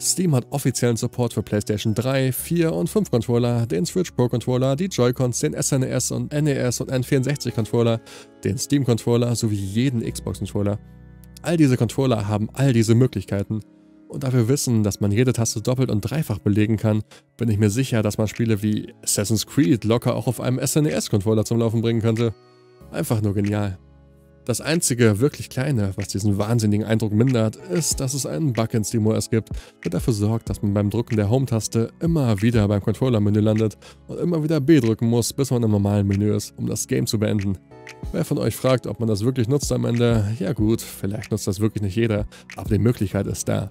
Steam hat offiziellen Support für PlayStation 3, 4 und 5 Controller, den Switch Pro Controller, die Joy-Cons, den SNES und NES und N64 Controller, den Steam Controller sowie jeden Xbox Controller. All diese Controller haben all diese Möglichkeiten. Und da wir wissen, dass man jede Taste doppelt und dreifach belegen kann, bin ich mir sicher, dass man Spiele wie Assassin's Creed locker auch auf einem SNES-Controller zum Laufen bringen könnte. Einfach nur genial. Das einzige wirklich kleine, was diesen wahnsinnigen Eindruck mindert, ist, dass es einen Bug in SteamOS gibt, der dafür sorgt, dass man beim Drücken der Home-Taste immer wieder beim Controller-Menü landet und immer wieder B drücken muss, bis man im normalen Menü ist, um das Game zu beenden. Wer von euch fragt, ob man das wirklich nutzt am Ende, ja gut, vielleicht nutzt das wirklich nicht jeder, aber die Möglichkeit ist da.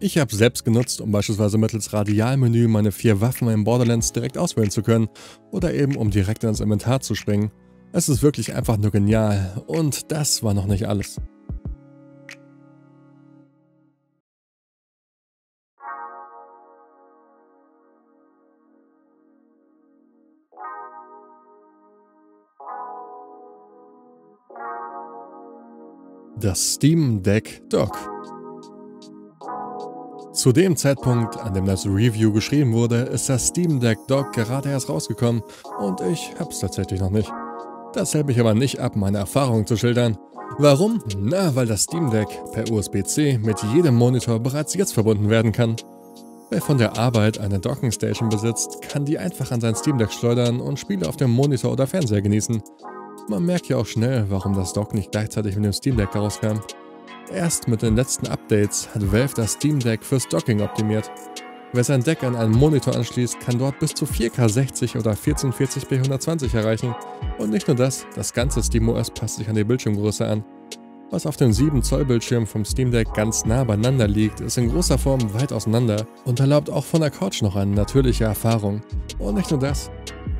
Ich habe selbst genutzt, um beispielsweise mittels Radialmenü meine vier Waffen in Borderlands direkt auswählen zu können oder eben um direkt ins Inventar zu springen. Es ist wirklich einfach nur genial und das war noch nicht alles. Das Steam Deck Dock. Zu dem Zeitpunkt, an dem das Review geschrieben wurde, ist das Steam Deck Dock gerade erst rausgekommen und ich hab's tatsächlich noch nicht. Das hält mich aber nicht ab, meine Erfahrungen zu schildern. Warum? Na, weil das Steam Deck per USB-C mit jedem Monitor bereits jetzt verbunden werden kann. Wer von der Arbeit eine Docking Station besitzt, kann die einfach an sein Steam Deck schleudern und Spiele auf dem Monitor oder Fernseher genießen. Man merkt ja auch schnell, warum das Dock nicht gleichzeitig mit dem Steam Deck herauskam. Erst mit den letzten Updates hat Valve das Steam Deck fürs Docking optimiert. Wer sein Deck an einen Monitor anschließt, kann dort bis zu 4K 60 oder 1440p 120 erreichen. Und nicht nur das, das ganze SteamOS passt sich an die Bildschirmgröße an. Was auf dem 7 Zoll Bildschirm vom Steam Deck ganz nah beieinander liegt, ist in großer Form weit auseinander und erlaubt auch von der Couch noch eine natürliche Erfahrung. Und nicht nur das.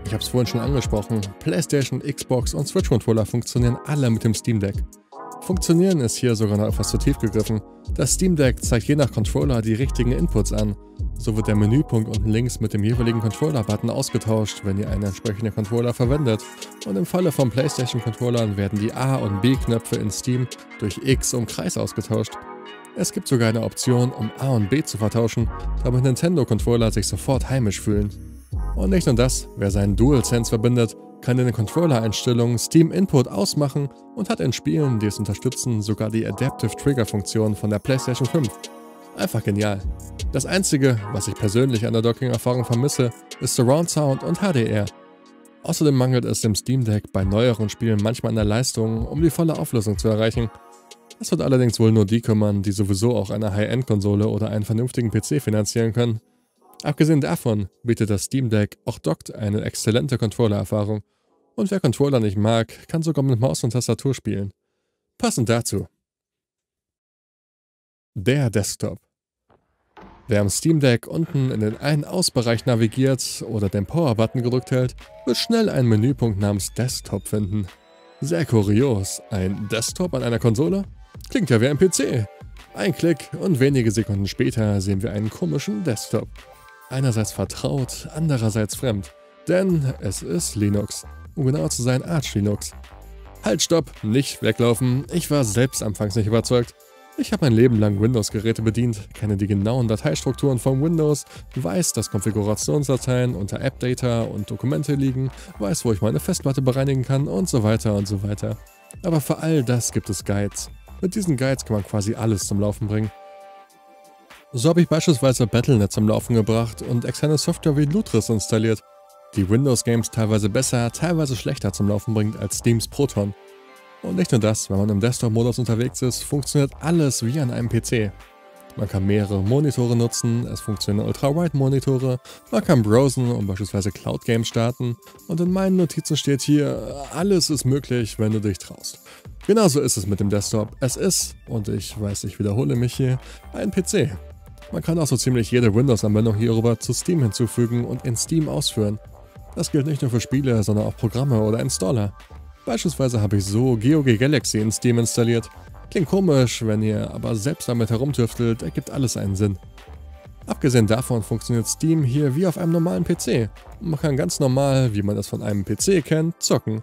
Ich habe es vorhin schon angesprochen, PlayStation, Xbox und Switch Controller funktionieren alle mit dem Steam Deck. Funktionieren ist hier sogar noch etwas zu tief gegriffen. Das Steam Deck zeigt je nach Controller die richtigen Inputs an. So wird der Menüpunkt unten links mit dem jeweiligen Controller-Button ausgetauscht, wenn ihr einen entsprechenden Controller verwendet. Und im Falle von PlayStation-Controllern werden die A- und B-Knöpfe in Steam durch X und Kreis ausgetauscht. Es gibt sogar eine Option, um A und B zu vertauschen, damit Nintendo-Controller sich sofort heimisch fühlen. Und nicht nur das, wer seinen DualSense verbindet, kann in den Controller-Einstellungen Steam Input ausmachen und hat in Spielen, die es unterstützen, sogar die Adaptive Trigger-Funktion von der PlayStation 5. Einfach genial. Das einzige, was ich persönlich an der Docking-Erfahrung vermisse, ist Surround Sound und HDR. Außerdem mangelt es dem Steam Deck bei neueren Spielen manchmal an der Leistung, um die volle Auflösung zu erreichen. Das wird allerdings wohl nur die kümmern, die sowieso auch eine High-End-Konsole oder einen vernünftigen PC finanzieren können. Abgesehen davon bietet das Steam Deck auch dockt eine exzellente Controller-Erfahrung und wer Controller nicht mag, kann sogar mit Maus und Tastatur spielen. Passend dazu. Der Desktop. Wer am Steam Deck unten in den Ein-Aus-Bereich navigiert oder den Power-Button gedrückt hält, wird schnell einen Menüpunkt namens Desktop finden. Sehr kurios, ein Desktop an einer Konsole? Klingt ja wie ein PC. Ein Klick und wenige Sekunden später sehen wir einen komischen Desktop. Einerseits vertraut, andererseits fremd. Denn es ist Linux um genauer zu sein Arch Linux. Halt, stopp, nicht weglaufen. Ich war selbst anfangs nicht überzeugt. Ich habe mein Leben lang Windows-Geräte bedient, kenne die genauen Dateistrukturen von Windows, weiß, dass Konfigurationsdateien unter AppData und Dokumente liegen, weiß, wo ich meine Festplatte bereinigen kann und so weiter und so weiter. Aber für all das gibt es Guides. Mit diesen Guides kann man quasi alles zum Laufen bringen. So habe ich beispielsweise Battle.net zum Laufen gebracht und externe Software wie Lutris installiert die Windows-Games teilweise besser, teilweise schlechter zum Laufen bringt als Steams Proton. Und nicht nur das, wenn man im Desktop-Modus unterwegs ist, funktioniert alles wie an einem PC. Man kann mehrere Monitore nutzen, es funktionieren Ultra-Wide-Monitore, man kann browsen und beispielsweise Cloud-Games starten und in meinen Notizen steht hier, alles ist möglich, wenn du dich traust. Genauso ist es mit dem Desktop. Es ist, und ich weiß, ich wiederhole mich hier, ein PC. Man kann auch so ziemlich jede Windows-Anwendung hierüber zu Steam hinzufügen und in Steam ausführen. Das gilt nicht nur für Spiele, sondern auch Programme oder Installer. Beispielsweise habe ich so GeoG Galaxy in Steam installiert. Klingt komisch, wenn ihr aber selbst damit herumtüftelt, ergibt alles einen Sinn. Abgesehen davon funktioniert Steam hier wie auf einem normalen PC. Man kann ganz normal, wie man es von einem PC kennt, zocken.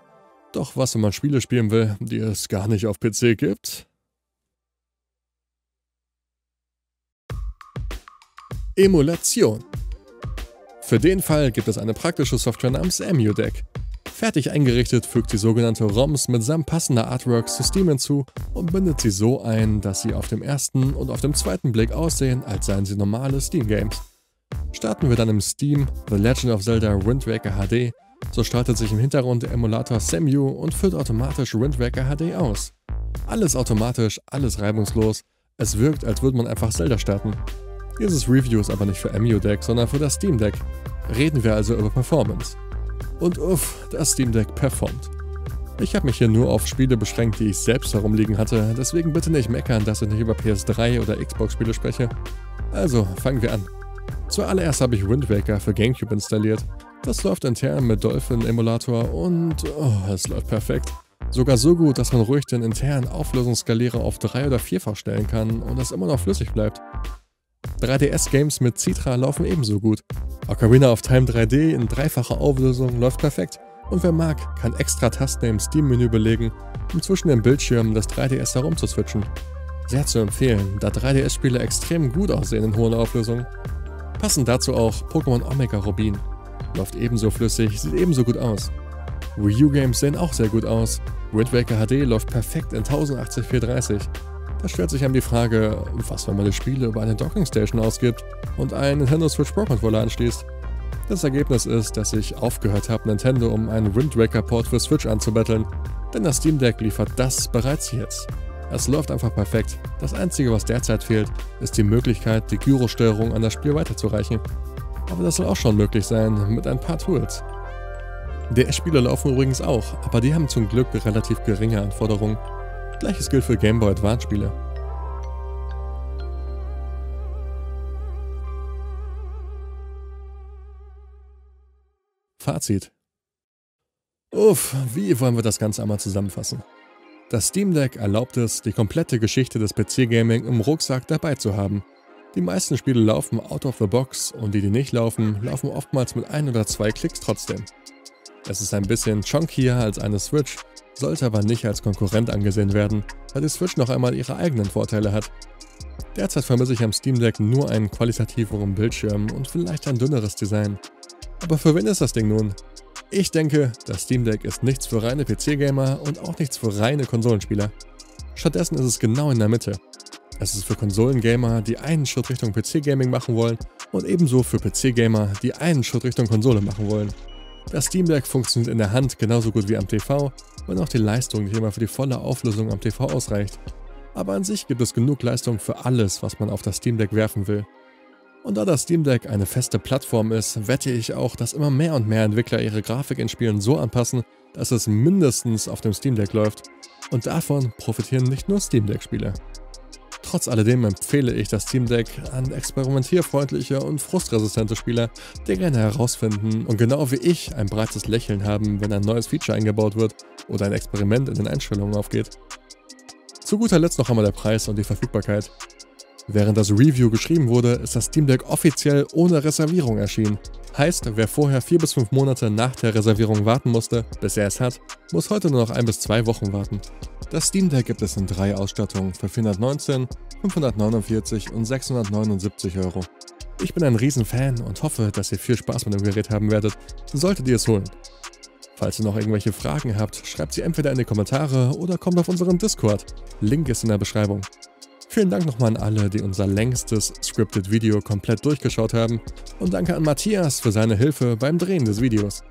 Doch was, wenn man Spiele spielen will, die es gar nicht auf PC gibt? Emulation für den Fall gibt es eine praktische Software namens EmuDeck. Fertig eingerichtet fügt sie sogenannte ROMs mitsamt passender Artworks zu Steam hinzu und bindet sie so ein, dass sie auf dem ersten und auf dem zweiten Blick aussehen, als seien sie normale Steam-Games. Starten wir dann im Steam The Legend of Zelda Wind Waker HD, so startet sich im Hintergrund der Emulator Samu und führt automatisch Wind Waker HD aus. Alles automatisch, alles reibungslos, es wirkt, als würde man einfach Zelda starten. Dieses Review ist aber nicht für EmuDeck, sondern für das Steam Deck. Reden wir also über Performance. Und uff, das Steam Deck performt. Ich habe mich hier nur auf Spiele beschränkt, die ich selbst herumliegen hatte, deswegen bitte nicht meckern, dass ich nicht über PS3 oder Xbox-Spiele spreche. Also, fangen wir an. Zuallererst habe ich Wind Waker für GameCube installiert. Das läuft intern mit Dolphin Emulator und oh, es läuft perfekt. Sogar so gut, dass man ruhig den internen Auflösungsskalierer auf 3 oder 4-fach stellen kann und es immer noch flüssig bleibt. 3DS-Games mit Citra laufen ebenso gut. Ocarina of Time 3D in dreifacher Auflösung läuft perfekt. Und wer mag, kann extra Tasten im Steam-Menü belegen, um zwischen den Bildschirmen des 3DS herumzuswitchen. Sehr zu empfehlen, da 3DS-Spiele extrem gut aussehen in hohen Auflösungen. Passend dazu auch Pokémon Omega Rubin. Läuft ebenso flüssig, sieht ebenso gut aus. Wii U-Games sehen auch sehr gut aus. Wind Waker HD läuft perfekt in 1080x30. Da stellt sich einem die Frage, was wenn man die Spiele über eine Dockingstation ausgibt und einen Nintendo Switch Pro Controller anschließt. Das Ergebnis ist, dass ich aufgehört habe, Nintendo um einen Wind Waker Port für Switch anzubetteln, denn das Steam Deck liefert das bereits jetzt. Es läuft einfach perfekt. Das Einzige, was derzeit fehlt, ist die Möglichkeit, die Gyrosteuerung an das Spiel weiterzureichen. Aber das soll auch schon möglich sein mit ein paar Tools. DS-Spiele laufen übrigens auch, aber die haben zum Glück relativ geringe Anforderungen. Gleiches gilt für Game Boy Advance Spiele. Fazit. Uff, wie wollen wir das Ganze einmal zusammenfassen? Das Steam Deck erlaubt es, die komplette Geschichte des PC-Gaming im Rucksack dabei zu haben. Die meisten Spiele laufen out of the box und die, die nicht laufen, laufen oftmals mit ein oder zwei Klicks trotzdem. Es ist ein bisschen chunkier als eine Switch, sollte aber nicht als Konkurrent angesehen werden, da die Switch noch einmal ihre eigenen Vorteile hat. Derzeit vermisse ich am Steam Deck nur einen qualitativeren Bildschirm und vielleicht ein dünneres Design. Aber für wen ist das Ding nun? Ich denke, das Steam Deck ist nichts für reine PC-Gamer und auch nichts für reine Konsolenspieler. Stattdessen ist es genau in der Mitte. Es ist für Konsolengamer, die einen Schritt Richtung PC-Gaming machen wollen und ebenso für PC-Gamer, die einen Schritt Richtung Konsole machen wollen. Das Steam Deck funktioniert in der Hand genauso gut wie am TV, wenn auch die Leistung nicht immer für die volle Auflösung am TV ausreicht. Aber an sich gibt es genug Leistung für alles, was man auf das Steam Deck werfen will. Und da das Steam Deck eine feste Plattform ist, wette ich auch, dass immer mehr und mehr Entwickler ihre Grafik in Spielen so anpassen, dass es mindestens auf dem Steam Deck läuft. Und davon profitieren nicht nur Steam Deck-Spieler. Trotz alledem empfehle ich das Steam Deck an experimentierfreundliche und frustresistente Spieler, die gerne herausfinden und genau wie ich ein breites Lächeln haben, wenn ein neues Feature eingebaut wird oder ein Experiment in den Einstellungen aufgeht. Zu guter Letzt noch einmal der Preis und die Verfügbarkeit. Während das Review geschrieben wurde, ist das Steam Deck offiziell ohne Reservierung erschienen. Heißt, wer vorher 4 bis 5 Monate nach der Reservierung warten musste, bis er es hat, muss heute nur noch 1 bis 2 Wochen warten. Das Steam Deck gibt es in drei Ausstattungen für 419, 549 und 679 Euro. Ich bin ein Riesenfan und hoffe, dass ihr viel Spaß mit dem Gerät haben werdet, solltet ihr es holen. Falls ihr noch irgendwelche Fragen habt, schreibt sie entweder in die Kommentare oder kommt auf unseren Discord. Link ist in der Beschreibung. Vielen Dank nochmal an alle, die unser längstes Scripted Video komplett durchgeschaut haben und danke an Matthias für seine Hilfe beim Drehen des Videos.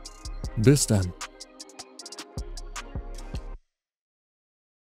Bis dann.